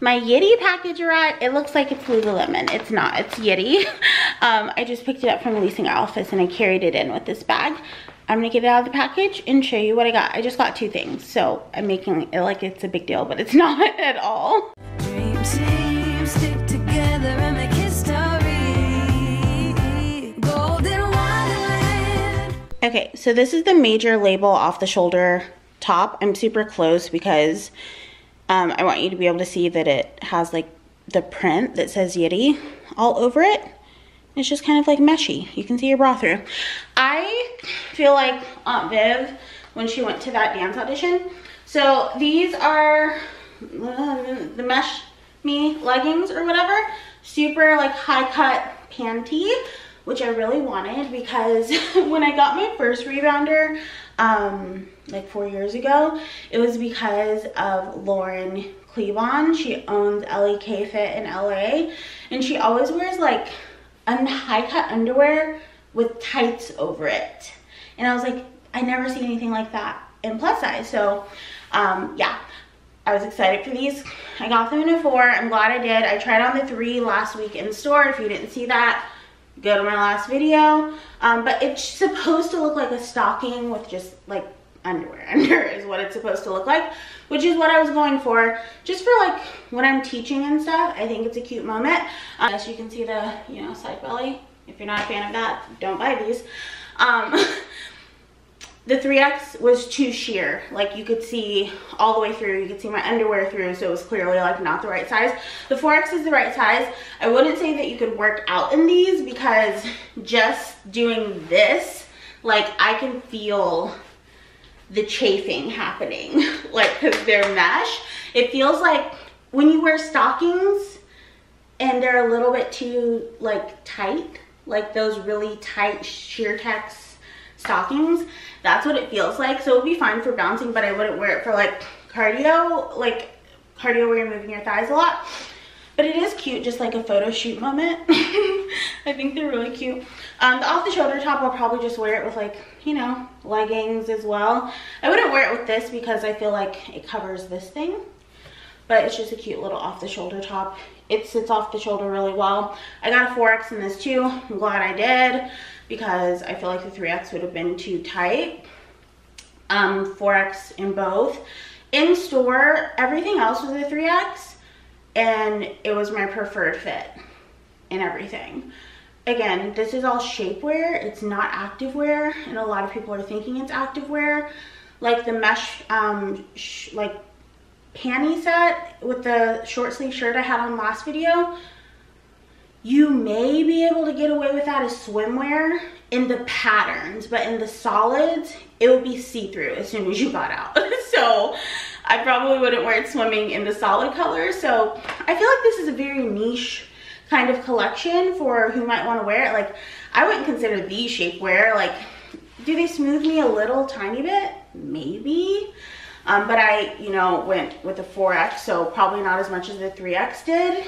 my Yitty package arrived. It looks like it's Lululemon. It's not, it's Yitty. Um, I just picked it up from leasing office and I carried it in with this bag. I'm gonna get it out of the package and show you what I got. I just got two things, so I'm making it like it's a big deal, but it's not at all. Okay, so this is the major label off the shoulder top. I'm super close because um, I want you to be able to see that it has like the print that says Yitty all over it. It's just kind of like meshy. You can see your bra through. I feel like Aunt Viv when she went to that dance audition. So these are uh, the mesh me leggings or whatever. Super like high cut panty, which I really wanted because when I got my first rebounder, um, like four years ago, it was because of Lauren Kleban. She owns LEK Fit in LA and she always wears like a high cut underwear with tights over it. And I was like, I never see anything like that in plus size. So um, yeah, I was excited for these. I got them in a four. I'm glad I did. I tried on the three last week in store. If you didn't see that, go to my last video. Um, but it's supposed to look like a stocking with just like underwear under is what it's supposed to look like, which is what I was going for. Just for like when I'm teaching and stuff, I think it's a cute moment. Um, as you can see the, you know, side belly. If you're not a fan of that, don't buy these. Um, the 3X was too sheer. Like you could see all the way through. You could see my underwear through, so it was clearly like not the right size. The 4X is the right size. I wouldn't say that you could work out in these because just doing this, like I can feel the chafing happening like because they're mesh. It feels like when you wear stockings and they're a little bit too like tight like those really tight Sheertex stockings that's what it feels like. So it would be fine for bouncing but i wouldn't wear it for like cardio like cardio where you're moving your thighs a lot but it is cute, just like a photo shoot moment. I think they're really cute. Um, the off-the-shoulder top, I'll probably just wear it with like, you know, leggings as well. I wouldn't wear it with this because I feel like it covers this thing. But it's just a cute little off-the-shoulder top. It sits off the shoulder really well. I got a 4X in this too. I'm glad I did because I feel like the 3X would have been too tight. Um, 4X in both. In store, everything else was a 3X and it was my preferred fit and everything. Again, this is all shapewear. It's not activewear, and a lot of people are thinking it's activewear. Like the mesh, um, like panty set with the short sleeve shirt I had on last video, you may be able to get away with that as swimwear in the patterns, but in the solids, it would be see-through as soon as you got out. so I probably wouldn't wear it swimming in the solid color. So I feel like this is a very niche kind of collection for who might want to wear it. Like I wouldn't consider these shapewear. Like do they smooth me a little tiny bit? Maybe. Um, but I, you know, went with a 4X, so probably not as much as the 3X did.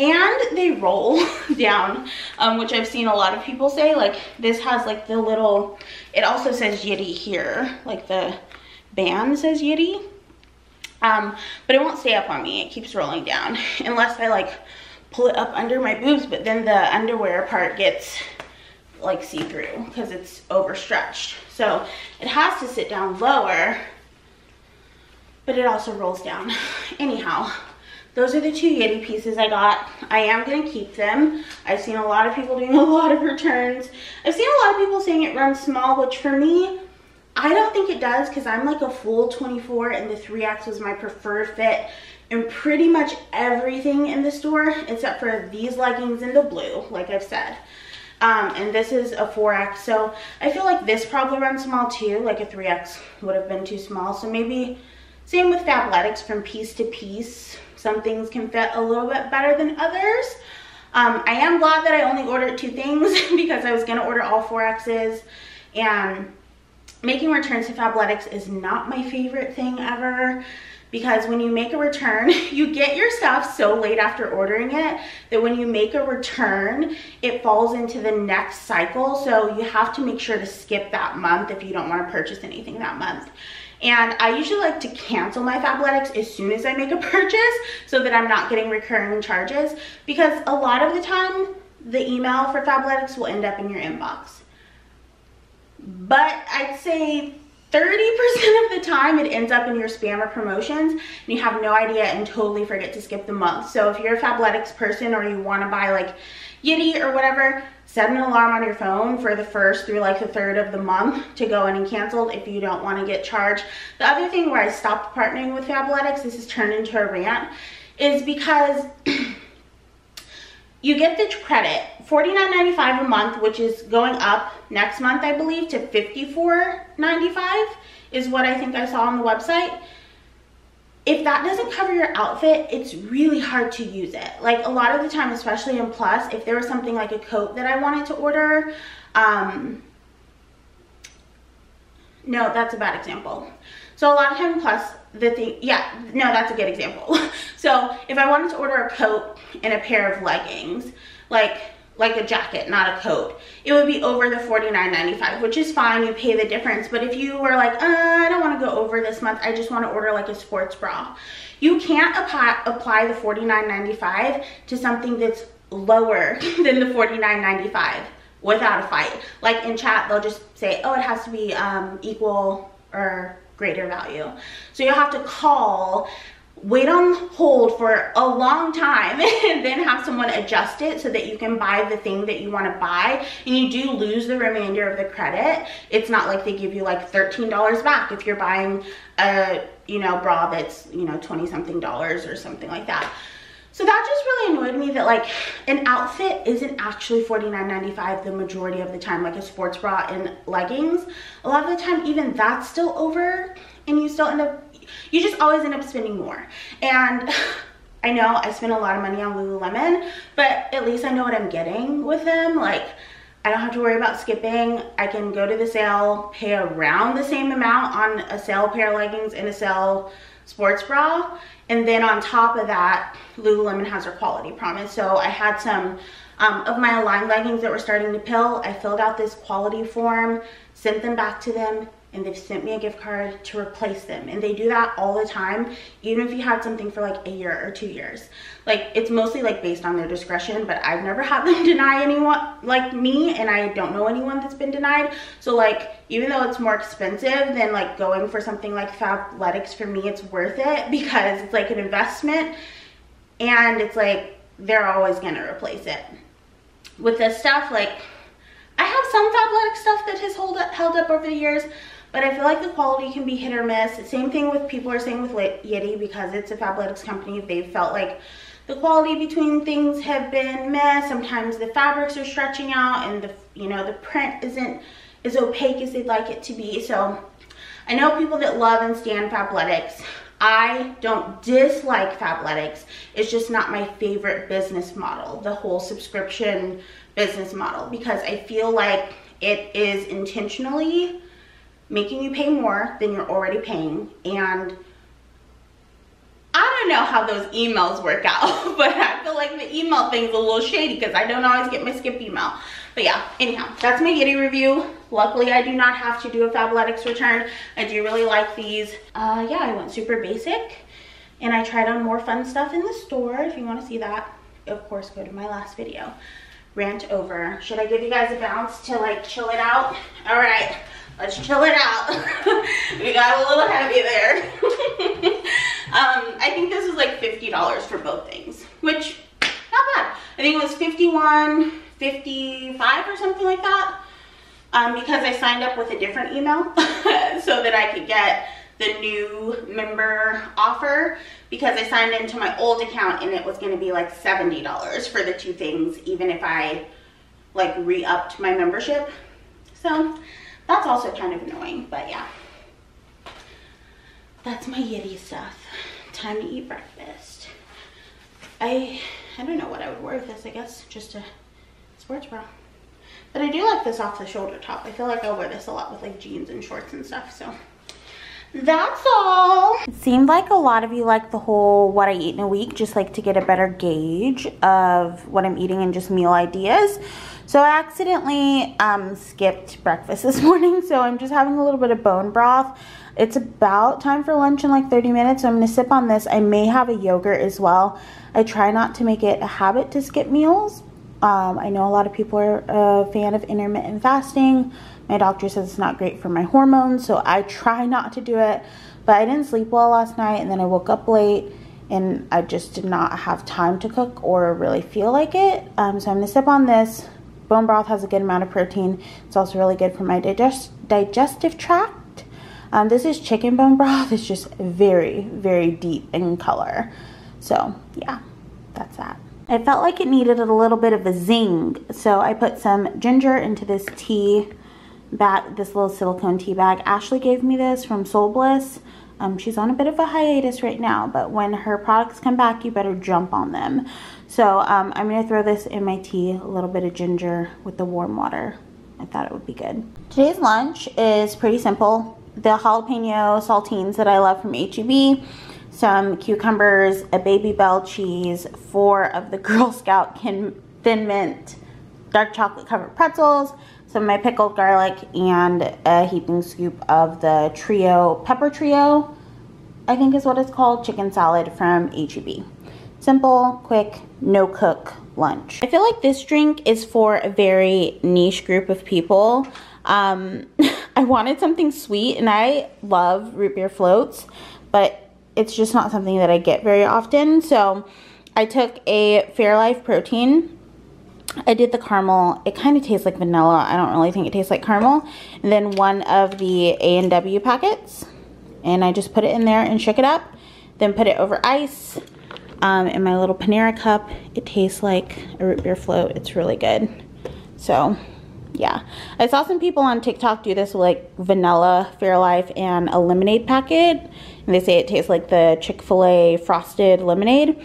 And they roll down, um, which I've seen a lot of people say. Like, this has, like, the little... It also says Yitty here. Like, the band says Yitty. Um, but it won't stay up on me. It keeps rolling down unless I like pull it up under my boobs, but then the underwear part gets like see-through because it's overstretched. So it has to sit down lower, but it also rolls down. Anyhow, those are the two Yitty pieces I got. I am gonna keep them. I've seen a lot of people doing a lot of returns. I've seen a lot of people saying it runs small, which for me, I don't think it does because I'm like a full 24 and the 3X was my preferred fit and pretty much everything in the store except for these leggings in the blue, like I've said. Um, and this is a 4X, so I feel like this probably runs small too, like a 3X would have been too small. So maybe same with Fabletics from piece to piece. Some things can fit a little bit better than others. Um, I am glad that I only ordered two things because I was gonna order all 4Xs and making returns to Fabletics is not my favorite thing ever because when you make a return, you get your stuff so late after ordering it that when you make a return, it falls into the next cycle. So you have to make sure to skip that month if you don't want to purchase anything that month. And I usually like to cancel my Fabletics as soon as I make a purchase so that I'm not getting recurring charges because a lot of the time the email for Fabletics will end up in your inbox. But I'd say 30% of the time it ends up in your spam or promotions and you have no idea and totally forget to skip the month. So if you're a Fabletics person or you want to buy like Yitty or whatever, set an alarm on your phone for the first through like the third of the month to go in and cancel if you don't want to get charged. The other thing where I stopped partnering with Fabletics, this has turned into a rant, is because you get the credit $49.95 a month which is going up next month i believe to $54.95 is what i think i saw on the website. If that doesn't cover your outfit it's really hard to use it. Like a lot of the time especially in plus if there was something like a coat that i wanted to order um no that's a bad example. So a lot of time plus the thing, yeah, no, that's a good example. so if I wanted to order a coat and a pair of leggings, like like a jacket, not a coat, it would be over the $49.95, which is fine. You pay the difference. But if you were like, uh, I don't want to go over this month, I just want to order like a sports bra, you can't apply, apply the $49.95 to something that's lower than the $49.95 without a fight. Like in chat, they'll just say, oh, it has to be um, equal or greater value. So you'll have to call wait on hold for a long time and then have someone adjust it so that you can buy the thing that you want to buy. And you do lose the remainder of the credit. It's not like they give you like $13 back if you're buying a you know bra that's you know 20 something dollars or something like that. So that just really annoyed that like an outfit isn't actually $49.95 the majority of the time, like a sports bra and leggings. A lot of the time, even that's still over and you still end up, you just always end up spending more. And I know I spend a lot of money on Lululemon, but at least I know what I'm getting with them. Like, I don't have to worry about skipping. I can go to the sale, pay around the same amount on a sale pair of leggings and a sale sports bra. And then on top of that, Lululemon has their quality promise. So I had some um, of my Align leggings that were starting to pill. I filled out this quality form, sent them back to them, and they've sent me a gift card to replace them. And they do that all the time even if you had something for like a year or two years. Like it's mostly like based on their discretion but i've never had them deny anyone like me and i don't know anyone that's been denied. So like even though it's more expensive than like going for something like fabletics for me it's worth it because it's like an investment and it's like they're always gonna replace it. With this stuff like I have some Fabletics stuff that has hold up, held up over the years, but I feel like the quality can be hit or miss. Same thing with people are saying with Yitty because it's a Fabletics company. They've felt like the quality between things have been mess. Sometimes the fabrics are stretching out and the you know the print isn't as opaque as they'd like it to be. So I know people that love and stand Fabletics. I don't dislike Fabletics. It's just not my favorite business model, the whole subscription business model, because I feel like it is intentionally making you pay more than you're already paying and I don't know how those emails work out, but I feel like the email thing's a little shady because I don't always get my skip email. But yeah, anyhow, that's my Yitty review. Luckily, I do not have to do a Fabletics return. I do really like these. Uh, yeah, I went super basic and I tried on more fun stuff in the store. If you want to see that, of course, go to my last video. Rant over. Should I give you guys a bounce to like chill it out? All right let's chill it out. we got a little heavy there. um, I think this is like $50 for both things, which not bad. I think it was 51, 55 or something like that. Um, because I signed up with a different email so that I could get the new member offer because I signed into my old account and it was going to be like $70 for the two things even if I like re-upped my membership. So that's also kind of annoying, but yeah. That's my Yitty stuff. Time to eat breakfast. I I don't know what I would wear with this, I guess. Just a sports bra. But I do like this off the shoulder top. I feel like I'll wear this a lot with like jeans and shorts and stuff, so that's all. It seemed like a lot of you like the whole what I eat in a week, just like to get a better gauge of what I'm eating and just meal ideas. So I accidentally um, skipped breakfast this morning, so I'm just having a little bit of bone broth. It's about time for lunch in like 30 minutes, so I'm gonna sip on this. I may have a yogurt as well. I try not to make it a habit to skip meals. Um, I know a lot of people are a fan of intermittent fasting. My doctor says it's not great for my hormones, so I try not to do it. But I didn't sleep well last night, and then I woke up late, and I just did not have time to cook or really feel like it. Um, so I'm gonna sip on this. Bone broth has a good amount of protein. It's also really good for my digest digestive tract. Um, this is chicken bone broth. It's just very, very deep in color. So yeah, that's that. I felt like it needed a little bit of a zing. So I put some ginger into this tea bag, this little silicone tea bag. Ashley gave me this from Soul Bliss. Um, she's on a bit of a hiatus right now, but when her products come back, you better jump on them. So um, I'm going to throw this in my tea, a little bit of ginger with the warm water. I thought it would be good. Today's lunch is pretty simple. The jalapeno saltines that I love from HEB, some cucumbers, a Babybel cheese, four of the Girl Scout Thin Mint dark chocolate covered pretzels, some of my pickled garlic, and a heaping scoop of the trio, pepper trio, I think is what it's called, chicken salad from HEB. Simple, quick, no cook lunch. I feel like this drink is for a very niche group of people. Um, I wanted something sweet and I love root beer floats, but it's just not something that I get very often. So I took a Fairlife protein I did the caramel. It kind of tastes like vanilla. I don't really think it tastes like caramel. And then one of the A&W packets. And I just put it in there and shook it up. Then put it over ice um, in my little Panera cup. It tastes like a root beer float. It's really good. So, yeah. I saw some people on TikTok do this with like vanilla Fairlife and a lemonade packet. And they say it tastes like the Chick-fil-A frosted lemonade.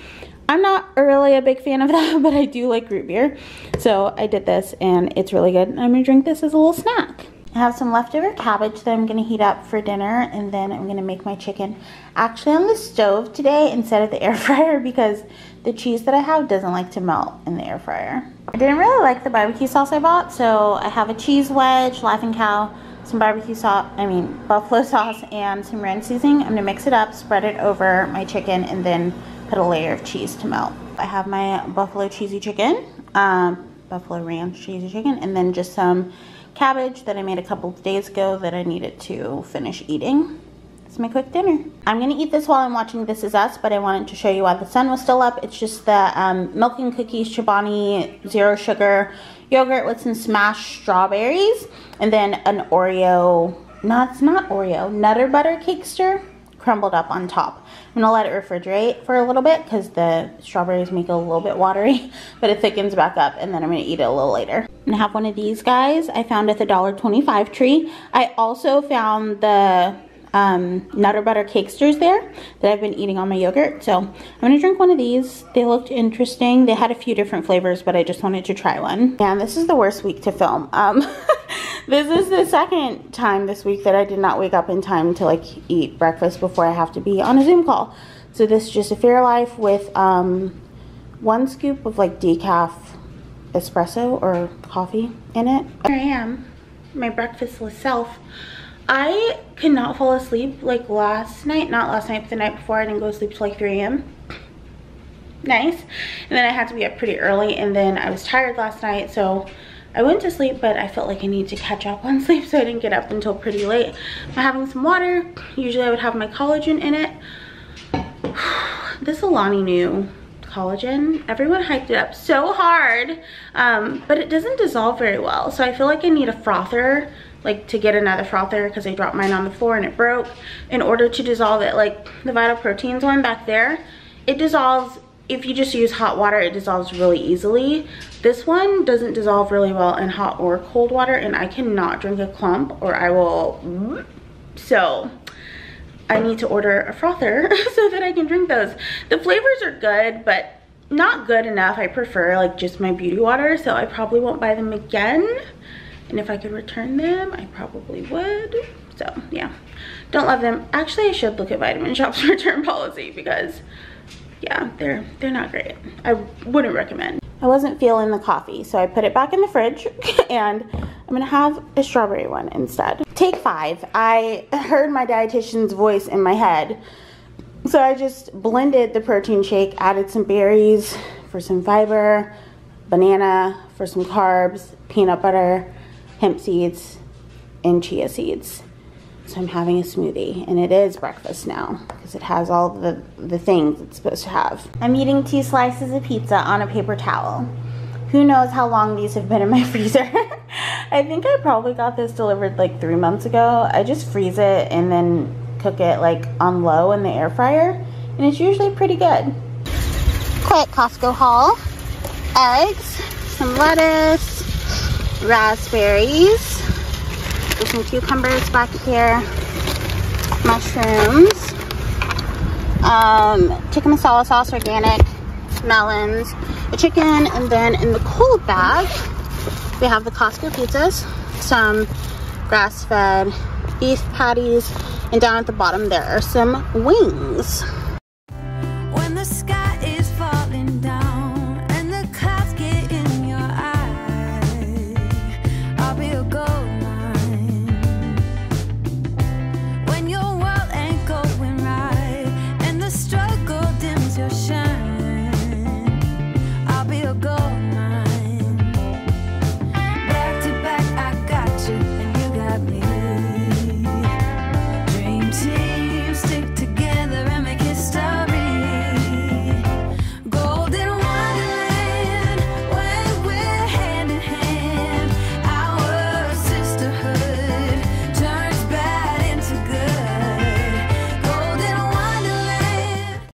I'm not really a big fan of that, but I do like root beer. So I did this and it's really good. I'm gonna drink this as a little snack. I have some leftover cabbage that I'm gonna heat up for dinner and then I'm gonna make my chicken actually on the stove today instead of the air fryer because the cheese that I have doesn't like to melt in the air fryer. I didn't really like the barbecue sauce I bought, so I have a cheese wedge, Laughing Cow, some barbecue sauce, I mean buffalo sauce, and some ranch seasoning. I'm gonna mix it up, spread it over my chicken, and then put a layer of cheese to melt. I have my buffalo cheesy chicken, um, buffalo ranch cheesy chicken, and then just some cabbage that I made a couple of days ago that I needed to finish eating. It's my quick dinner. I'm gonna eat this while I'm watching This Is Us, but I wanted to show you while the sun was still up. It's just the um, milk and cookies Chobani zero sugar yogurt with some smashed strawberries, and then an Oreo, no, it's not Oreo, Nutter Butter Cakester crumbled up on top. I'm gonna let it refrigerate for a little bit because the strawberries make it a little bit watery, but it thickens back up and then I'm gonna eat it a little later. I'm have one of these guys I found at the $1.25 tree. I also found the um, Nutter Butter Cakesters there that I've been eating on my yogurt. So I'm gonna drink one of these. They looked interesting. They had a few different flavors, but I just wanted to try one. And this is the worst week to film. Um, this is the second time this week that I did not wake up in time to like eat breakfast before I have to be on a Zoom call. So this is just a Fairlife with um, one scoop of like decaf espresso or coffee in it. Here I am, my breakfastless self. I could not fall asleep like last night, not last night, but the night before I didn't go to sleep till like 3 a.m. Nice. And then I had to be up pretty early and then I was tired last night, so I went to sleep, but I felt like I needed to catch up on sleep, so I didn't get up until pretty late. I'm having some water. Usually I would have my collagen in it. this Alani Nu collagen, everyone hyped it up so hard, um, but it doesn't dissolve very well. So I feel like I need a frother, like to get another frother because I dropped mine on the floor and it broke in order to dissolve it. Like the Vital Proteins one back there, it dissolves if you just use hot water, it dissolves really easily. This one doesn't dissolve really well in hot or cold water and I cannot drink a clump or I will, so I need to order a frother so that I can drink those. The flavors are good, but not good enough. I prefer like just my beauty water, so I probably won't buy them again. And if I could return them, I probably would. So yeah, Don't love them. Actually, I should look at Vitamin Shop's return policy because yeah, they're they're not great. I wouldn't recommend. I wasn't feeling the coffee, so I put it back in the fridge and I'm gonna have a strawberry one instead. Take five. I heard my dietitian's voice in my head. So I just blended the protein shake, added some berries for some fiber, banana for some carbs, peanut butter, hemp seeds, and chia seeds. So I'm having a smoothie and it is breakfast now because it has all the, the things it's supposed to have. I'm eating two slices of pizza on a paper towel. Who knows how long these have been in my freezer. I think I probably got this delivered like three months ago. I just freeze it and then cook it like on low in the air fryer and it's usually pretty good. Quick Costco haul. Eggs, some lettuce, raspberries, there's some cucumbers back here, mushrooms, um, tikka masala sauce, organic, melons, a chicken, and then in the cold bag, we have the Costco pizzas, some grass-fed beef patties, and down at the bottom there are some wings.